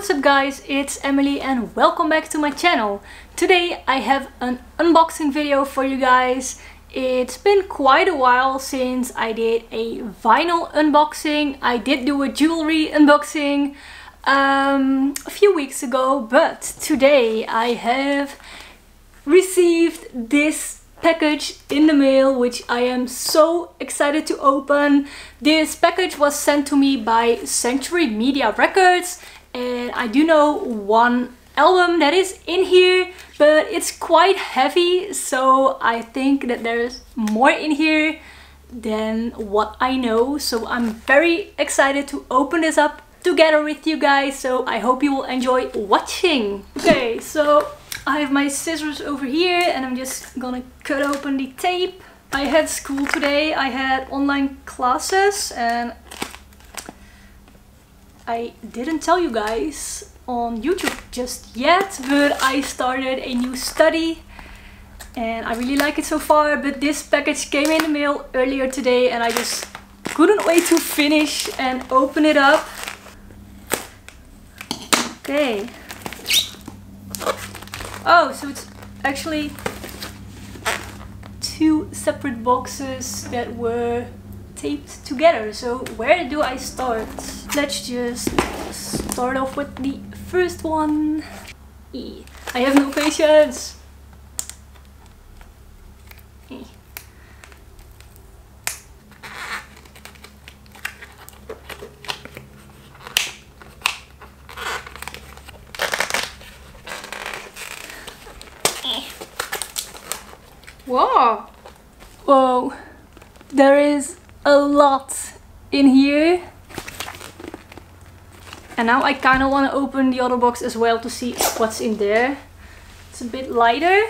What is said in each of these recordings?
what's up guys, it's Emmelie and welcome back to my channel. Today I have an unboxing video for you guys. It's been quite a while since I did a vinyl unboxing. I did do a jewelry unboxing um, a few weeks ago, but today I have received this package in the mail which I am so excited to open. This package was sent to me by Century Media Records and I do know one album that is in here but it's quite heavy so I think that there's more in here than what I know so I'm very excited to open this up together with you guys so I hope you will enjoy watching. Okay so I have my scissors over here and I'm just gonna cut open the tape. I had school today, I had online classes and I didn't tell you guys on YouTube just yet, but I started a new study and I really like it so far, but this package came in the mail earlier today and I just couldn't wait to finish and open it up. Okay, Oh, so it's actually two separate boxes that were taped together. So where do I start? Let's just start off with the first one. I have no patience. Whoa! Whoa! There is a lot in here. And now I kind of want to open the other box as well to see what's in there. It's a bit lighter.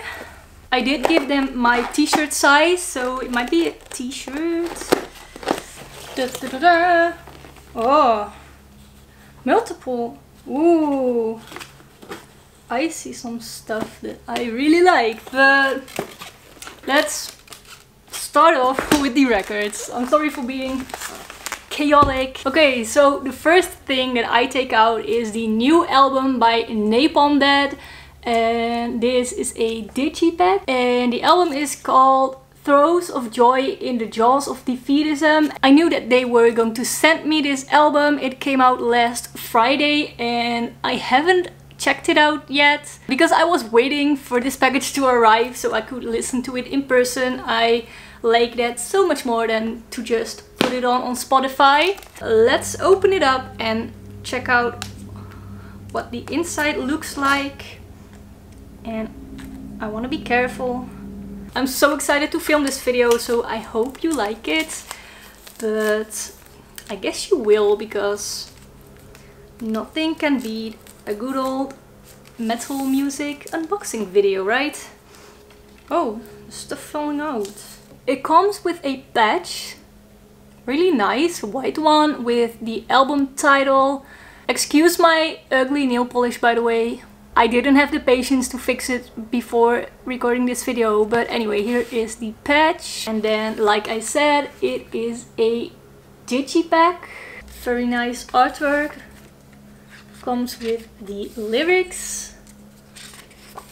I did give them my t-shirt size, so it might be a t-shirt. Oh! Multiple. Ooh! I see some stuff that I really like, but let's start off with the records. I'm sorry for being chaotic. Okay, so the first thing that I take out is the new album by Napalm Death. And this is a digipack. And the album is called Throes of Joy in the Jaws of Defeatism. I knew that they were going to send me this album. It came out last Friday and I haven't checked it out yet because I was waiting for this package to arrive so I could listen to it in person. I like that so much more than to just put it on on Spotify. Let's open it up and check out what the inside looks like and I want to be careful. I'm so excited to film this video so I hope you like it but I guess you will because nothing can beat a good old metal music unboxing video, right? Oh, stuff falling out. It comes with a patch, really nice, white one with the album title. Excuse my ugly nail polish by the way. I didn't have the patience to fix it before recording this video, but anyway, here is the patch. And then, like I said, it is a digipack. Very nice artwork comes with the lyrics,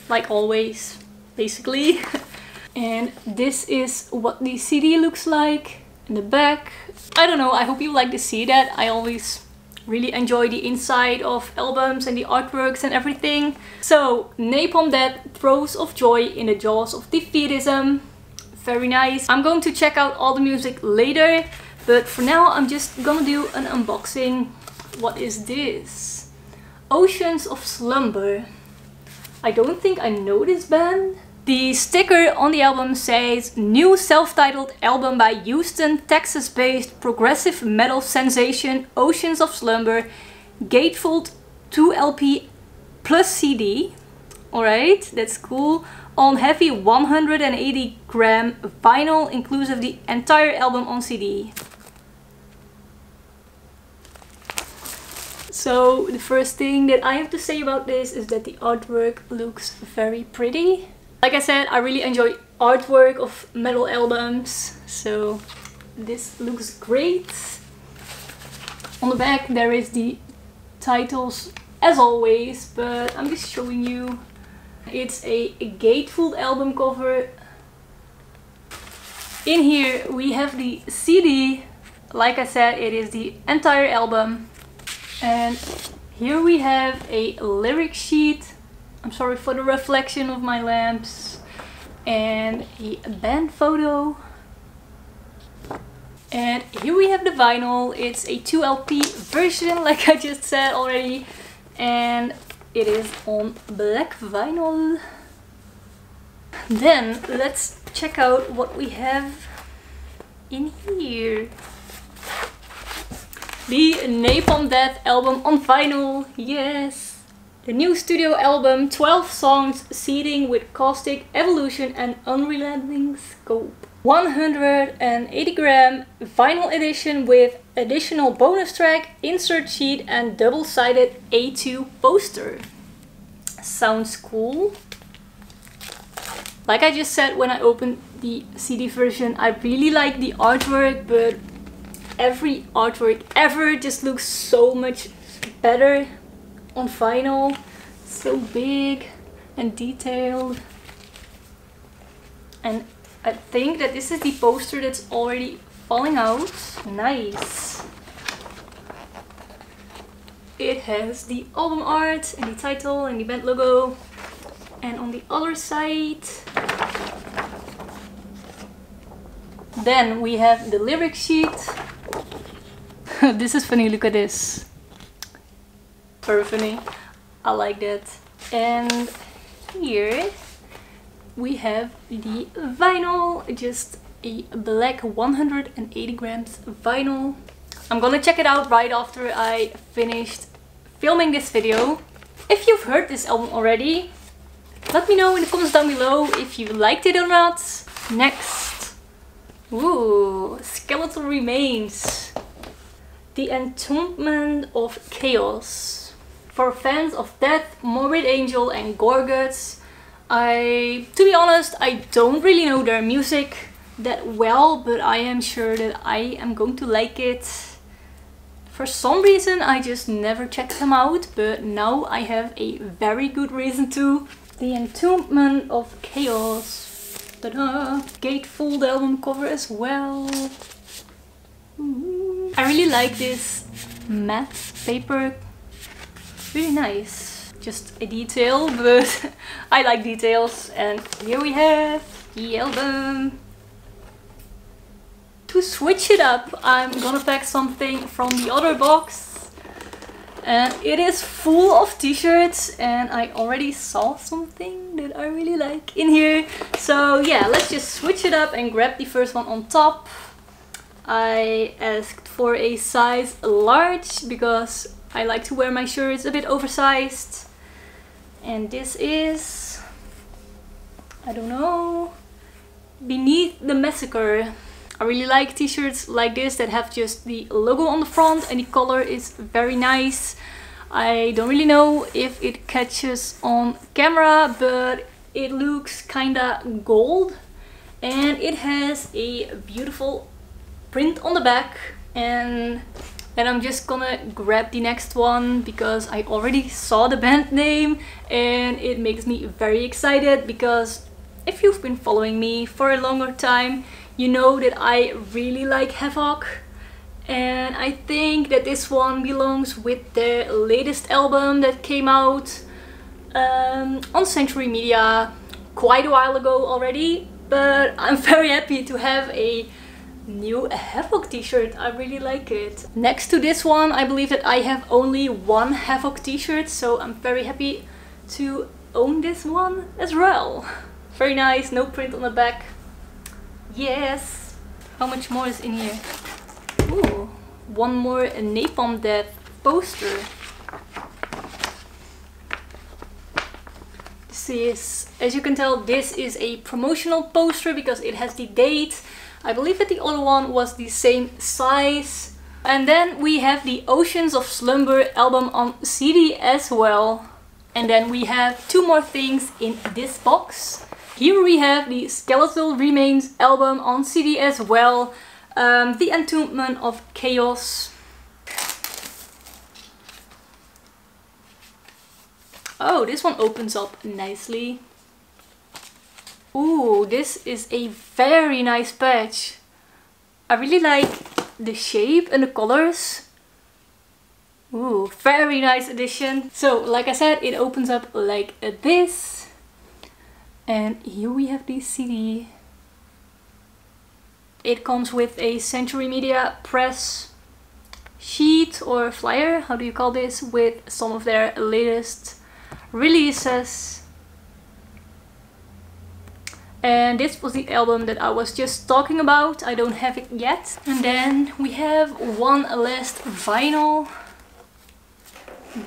like always, basically. and this is what the CD looks like in the back. I don't know, I hope you like to see that. I always really enjoy the inside of albums and the artworks and everything. So, Napalm Death, Throes of Joy in the Jaws of Defeatism. Very nice. I'm going to check out all the music later, but for now I'm just gonna do an unboxing. What is this? Oceans of Slumber. I don't think I know this band. The sticker on the album says new self-titled album by Houston, Texas-based progressive metal sensation Oceans of Slumber, gatefold 2 LP plus CD. Alright, that's cool. On heavy 180 gram vinyl, inclusive the entire album on CD. So the first thing that I have to say about this is that the artwork looks very pretty. Like I said, I really enjoy artwork of metal albums, so this looks great. On the back there is the titles as always, but I'm just showing you. It's a gatefold album cover. In here we have the CD. Like I said, it is the entire album. And here we have a lyric sheet. I'm sorry for the reflection of my lamps. And a band photo. And here we have the vinyl. It's a 2LP version, like I just said already. And it is on black vinyl. Then let's check out what we have in here. The Napalm Death album on vinyl, yes! The new studio album, 12 songs seeding with caustic evolution and unrelenting scope. 180 gram vinyl edition with additional bonus track, insert sheet and double-sided A2 poster. Sounds cool. Like I just said when I opened the CD version, I really like the artwork, but every artwork ever just looks so much better on vinyl. So big and detailed. And I think that this is the poster that's already falling out. Nice. It has the album art and the title and the band logo. And on the other side, then we have the lyric sheet this is funny, look at this. Funny. I like that. And here we have the vinyl, just a black 180 grams vinyl. I'm gonna check it out right after I finished filming this video. If you've heard this album already, let me know in the comments down below if you liked it or not. Next. Ooh, Skeletal Remains. The Entombment of Chaos. For fans of Death, Morbid Angel and Gorguts, I, to be honest, I don't really know their music that well, but I am sure that I am going to like it. For some reason I just never checked them out, but now I have a very good reason to. The Entombment of Chaos. Ta-da! Gatefold album cover as well. I really like this matte paper. Really nice. Just a detail, but I like details. And here we have the album. To switch it up, I'm gonna pack something from the other box. And it is full of t-shirts and I already saw something that I really like in here. So yeah, let's just switch it up and grab the first one on top. I asked for a size large because I like to wear my shirts a bit oversized. And this is, I don't know, Beneath the Massacre. I really like t-shirts like this that have just the logo on the front and the color is very nice. I don't really know if it catches on camera, but it looks kinda gold and it has a beautiful print on the back and then I'm just gonna grab the next one because I already saw the band name and it makes me very excited because if you've been following me for a longer time you know that I really like Havok. And I think that this one belongs with their latest album that came out um, on Century Media quite a while ago already but I'm very happy to have a new Havok t-shirt. I really like it. Next to this one, I believe that I have only one Havok t-shirt, so I'm very happy to own this one as well. Very nice, no print on the back. Yes! How much more is in here? Ooh, one more Napalm Death poster. This is, as you can tell, this is a promotional poster because it has the date I believe that the other one was the same size. And then we have the Oceans of Slumber album on CD as well. And then we have two more things in this box. Here we have the Skeletal Remains album on CD as well. Um, the Entombment of Chaos. Oh, this one opens up nicely. Ooh, this is a very nice patch. I really like the shape and the colors. Ooh, very nice addition. So, like I said, it opens up like this. And here we have the CD. It comes with a Century Media press sheet or flyer, how do you call this, with some of their latest releases. And this was the album that I was just talking about. I don't have it yet. And then we have one last vinyl.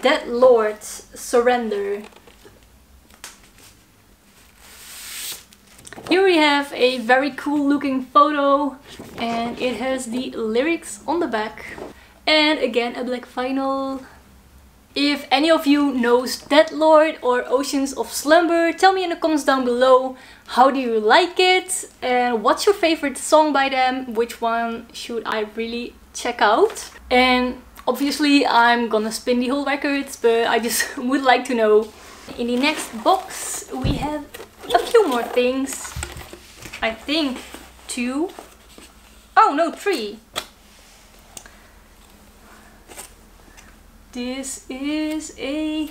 Dead Lord's Surrender. Here we have a very cool looking photo and it has the lyrics on the back. And again a black vinyl. If any of you knows Dead Lord or Oceans of Slumber, tell me in the comments down below how do you like it and what's your favorite song by them, which one should I really check out. And obviously I'm gonna spin the whole records, but I just would like to know. In the next box we have a few more things. I think two. Oh no, three. This is a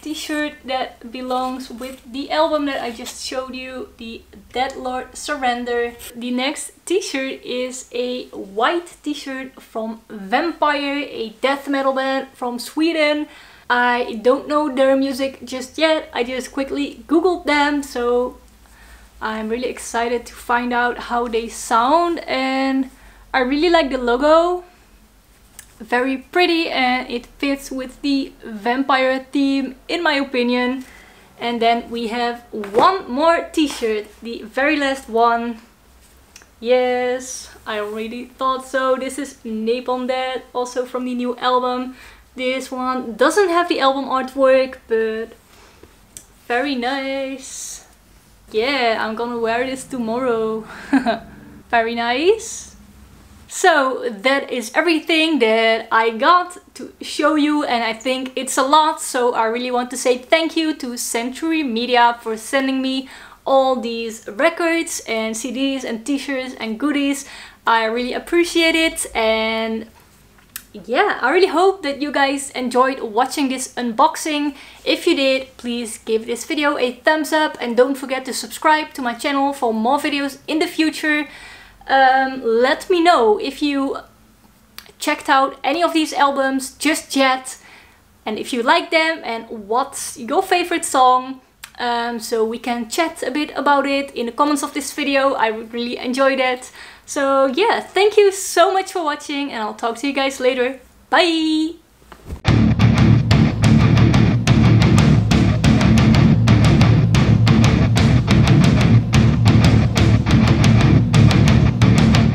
t-shirt that belongs with the album that I just showed you, the Dead Lord Surrender. The next t-shirt is a white t-shirt from Vampire, a death metal band from Sweden. I don't know their music just yet, I just quickly googled them, so I'm really excited to find out how they sound and I really like the logo very pretty and it fits with the vampire theme in my opinion. And then we have one more t-shirt, the very last one. Yes, I already thought so. This is Napalm Death, also from the new album. This one doesn't have the album artwork, but very nice. Yeah, I'm gonna wear this tomorrow. very nice. So that is everything that I got to show you and I think it's a lot so I really want to say thank you to Century Media for sending me all these records and CDs and t-shirts and goodies. I really appreciate it and yeah, I really hope that you guys enjoyed watching this unboxing. If you did, please give this video a thumbs up and don't forget to subscribe to my channel for more videos in the future. Um, let me know if you checked out any of these albums just yet and if you like them and what's your favorite song. Um, so we can chat a bit about it in the comments of this video. I would really enjoy that so yeah thank you so much for watching and I'll talk to you guys later. Bye